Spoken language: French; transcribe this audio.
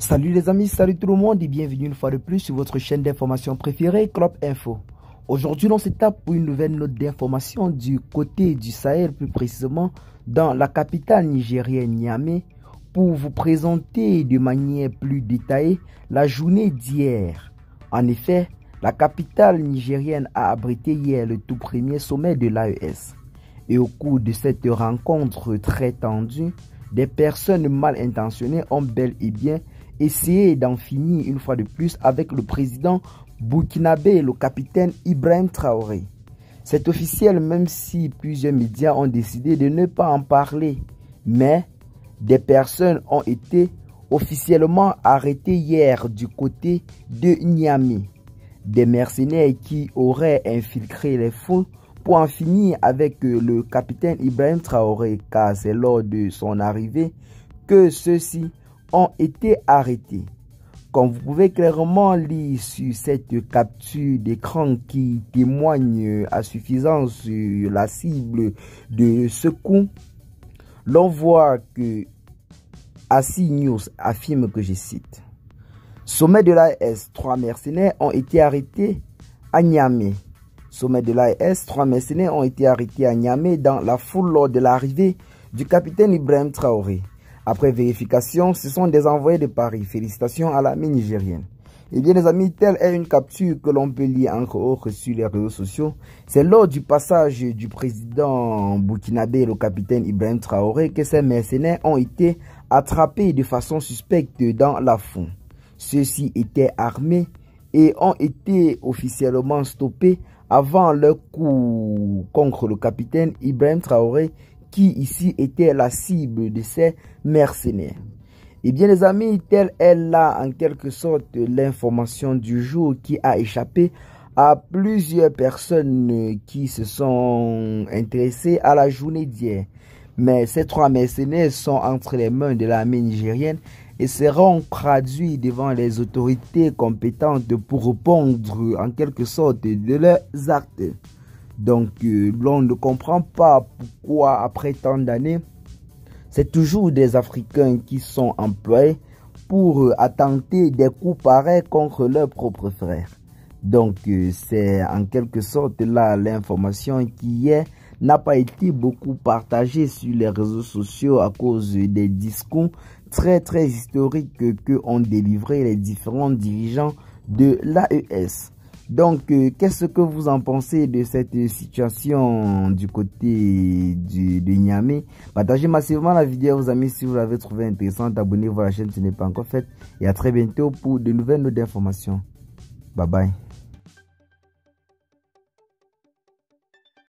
Salut les amis, salut tout le monde et bienvenue une fois de plus sur votre chaîne d'information préférée, Crop Info. Aujourd'hui, on s'étape pour une nouvelle note d'information du côté du Sahel, plus précisément dans la capitale nigérienne Niamey, pour vous présenter de manière plus détaillée la journée d'hier. En effet, la capitale nigérienne a abrité hier le tout premier sommet de l'AES. Et au cours de cette rencontre très tendue, des personnes mal intentionnées ont bel et bien essayé d'en finir une fois de plus avec le président burkinabé, le capitaine Ibrahim Traoré. C'est officiel même si plusieurs médias ont décidé de ne pas en parler. Mais des personnes ont été officiellement arrêtées hier du côté de Niamey. Des mercenaires qui auraient infiltré les foules pour en finir avec le capitaine Ibrahim Traoré car c'est lors de son arrivée que ceux-ci ont été arrêtés. Comme vous pouvez clairement lire sur cette capture d'écran qui témoigne à suffisance sur la cible de ce coup, l'on voit que Assi News affirme que je cite Sommet de l'AS, trois mercenaires ont été arrêtés à Niamey. Sommet de l'AS, trois mercenaires ont été arrêtés à Niamey dans la foule lors de l'arrivée du capitaine Ibrahim Traoré. Après vérification, ce sont des envoyés de Paris. Félicitations à l'armée nigérienne. Eh bien les amis, telle est une capture que l'on peut lire entre autres sur les réseaux sociaux. C'est lors du passage du président burkinabé, le capitaine Ibrahim Traoré, que ces mercenaires ont été attrapés de façon suspecte dans la foule. Ceux-ci étaient armés et ont été officiellement stoppés avant leur coup contre le capitaine Ibrahim Traoré qui ici était la cible de ces mercenaires. Eh bien les amis, telle est là en quelque sorte l'information du jour qui a échappé à plusieurs personnes qui se sont intéressées à la journée d'hier. Mais ces trois mercenaires sont entre les mains de l'armée nigérienne et seront traduits devant les autorités compétentes pour répondre en quelque sorte de leurs actes. Donc, euh, l'on ne comprend pas pourquoi, après tant d'années, c'est toujours des Africains qui sont employés pour euh, attenter des coups pareils contre leurs propres frères. Donc, euh, c'est en quelque sorte là l'information qui est n'a pas été beaucoup partagée sur les réseaux sociaux à cause des discours très très historiques que ont délivré les différents dirigeants de l'AES. Donc, euh, qu'est-ce que vous en pensez de cette situation du côté du, de Niamey? Partagez massivement la vidéo vos amis si vous l'avez trouvé intéressante. Abonnez-vous à la chaîne si ce n'est pas encore fait. Et à très bientôt pour de nouvelles notes d'informations. Bye bye.